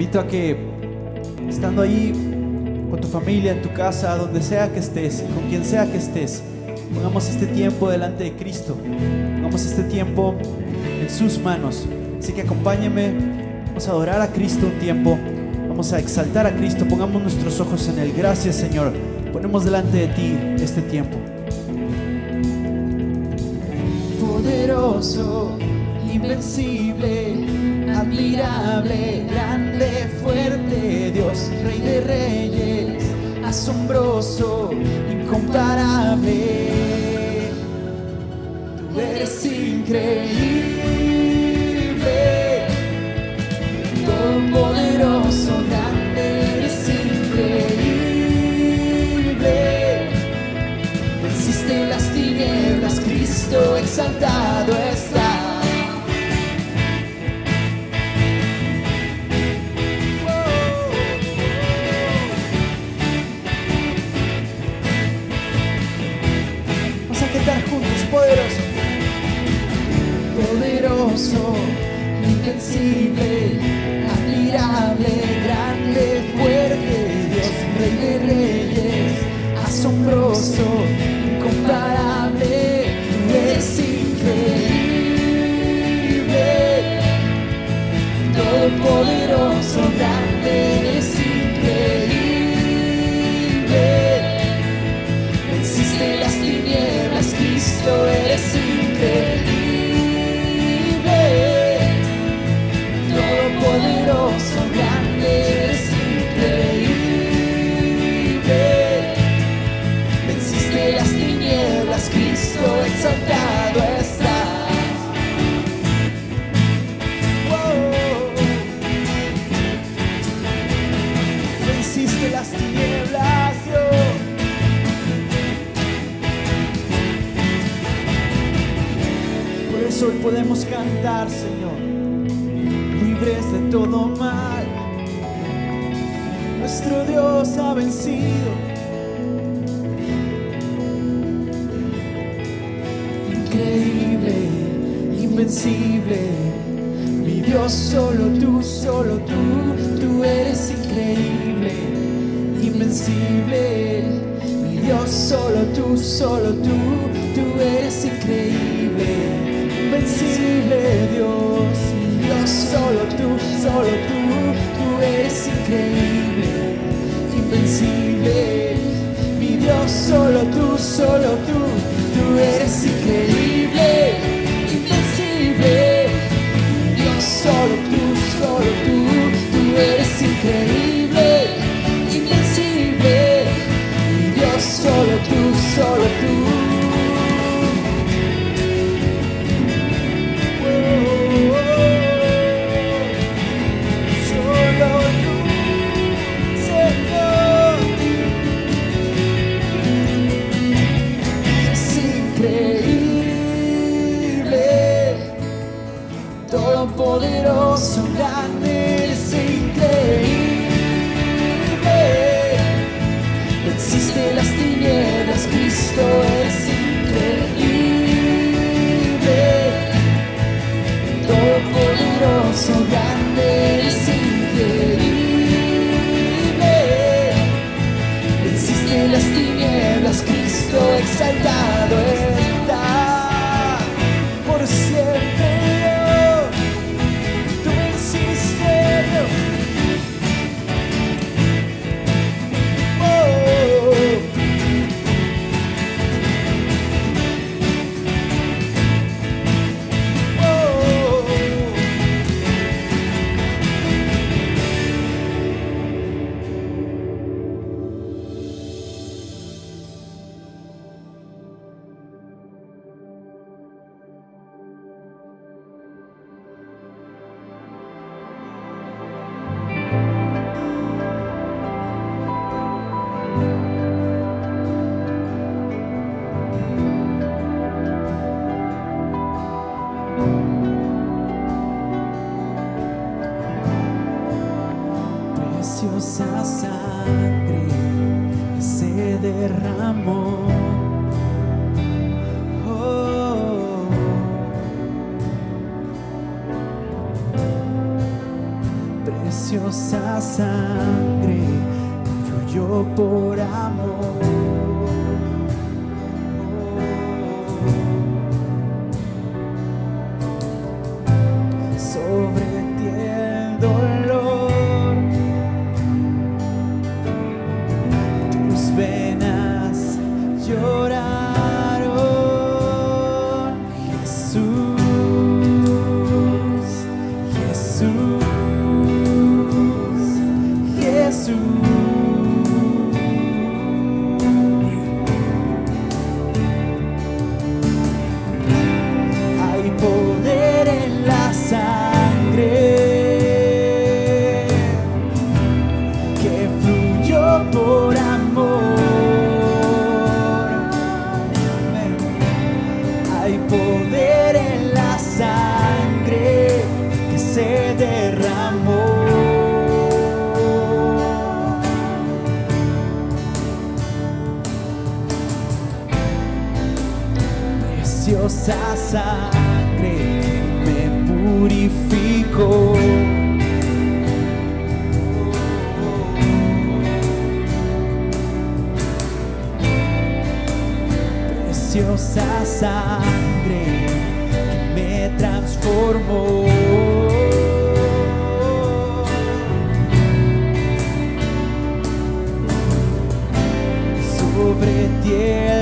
invito a que estando ahí con tu familia, en tu casa, donde sea que estés, con quien sea que estés, pongamos este tiempo delante de Cristo, pongamos este tiempo en sus manos. Así que acompáñame, vamos a adorar a Cristo un tiempo, vamos a exaltar a Cristo, pongamos nuestros ojos en Él. Gracias Señor, ponemos delante de ti este tiempo. poderoso, invencible, admirable, grande, fuerte, Dios, Rey de Reyes, asombroso, incomparable. Tú eres increíble, todopoderoso, grande, eres increíble. Venciste las tinieblas, Cristo exaltado todo mal. Nuestro Dios ha vencido. increíble, invencible. Mi Dios, solo tú, solo tú, tú eres increíble, invencible. Mi Dios, solo tú, solo tú, tú eres increíble, invencible tinieblas, Cristo preciosa sangre fluyó por amor. poder en la sangre que se derramó. Preciosa sangre me purificó. preciosa sangre me transformó. Sobre tierra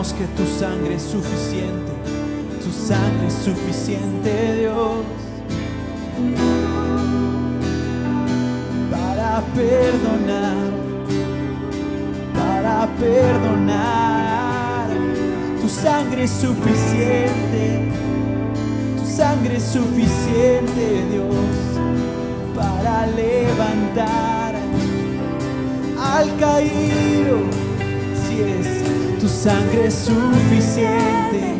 Que tu sangre es suficiente, tu sangre es suficiente, Dios, para perdonar, para perdonar. Tu sangre es suficiente, tu sangre es suficiente, Dios, para levantar al caído es tu sangre es suficiente,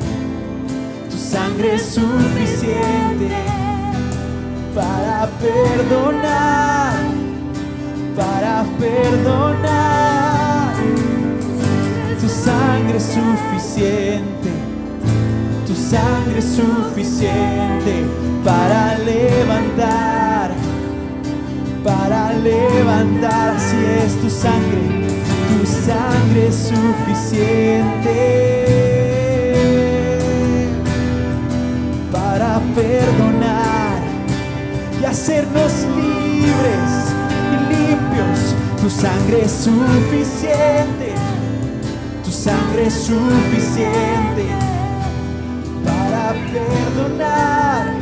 tu sangre es suficiente para perdonar, para perdonar. Tu sangre es suficiente, tu sangre es suficiente para levantar, para levantar. Si es tu sangre, sangre es suficiente para perdonar y hacernos libres y limpios. Tu sangre es suficiente, tu sangre es suficiente para perdonar,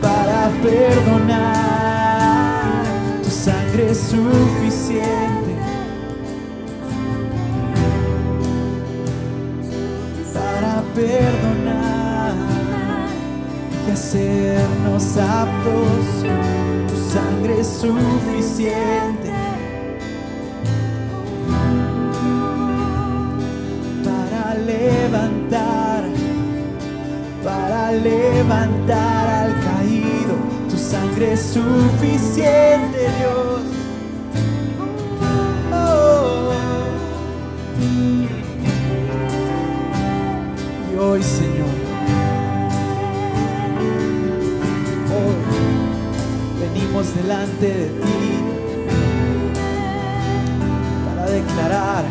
para perdonar. Tu sangre es suficiente perdonar y hacernos aptos. Tu sangre es suficiente para levantar, para levantar al caído. Tu sangre es suficiente, Dios. Hoy, Señor, hoy venimos delante de ti para declarar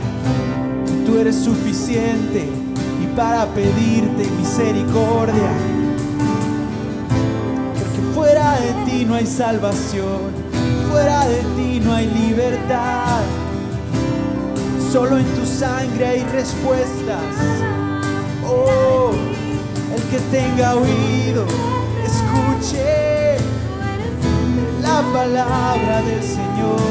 que tú eres suficiente y para pedirte misericordia. Porque fuera de ti no hay salvación, fuera de ti no hay libertad. Solo en tu sangre hay respuestas. Oh, el que tenga oído, escuche la palabra del Señor.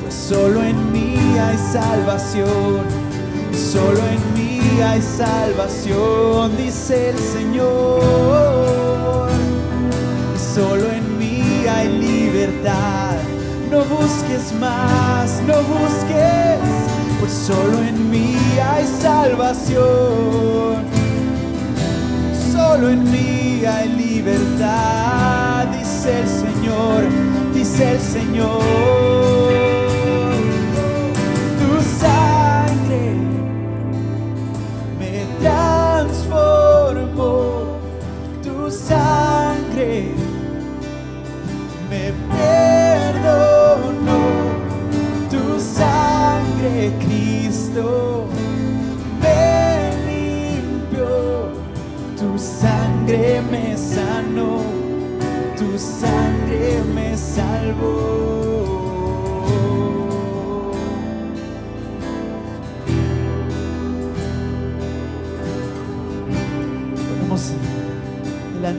Pues solo en mí hay salvación, solo en mí hay salvación, dice el Señor. Solo en mí hay libertad. No busques más, no busques, pues solo en mí hay salvación. Solo en mí hay libertad, dice el Señor, dice el Señor. Tu sangre me transformó, tu sangre me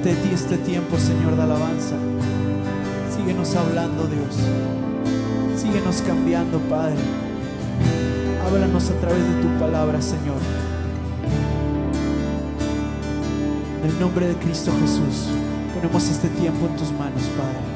de ti este tiempo, Señor, de alabanza. Síguenos hablando, Dios. Síguenos cambiando, Padre. Háblanos a través de tu palabra, Señor. En el nombre de Cristo Jesús, ponemos este tiempo en tus manos, Padre.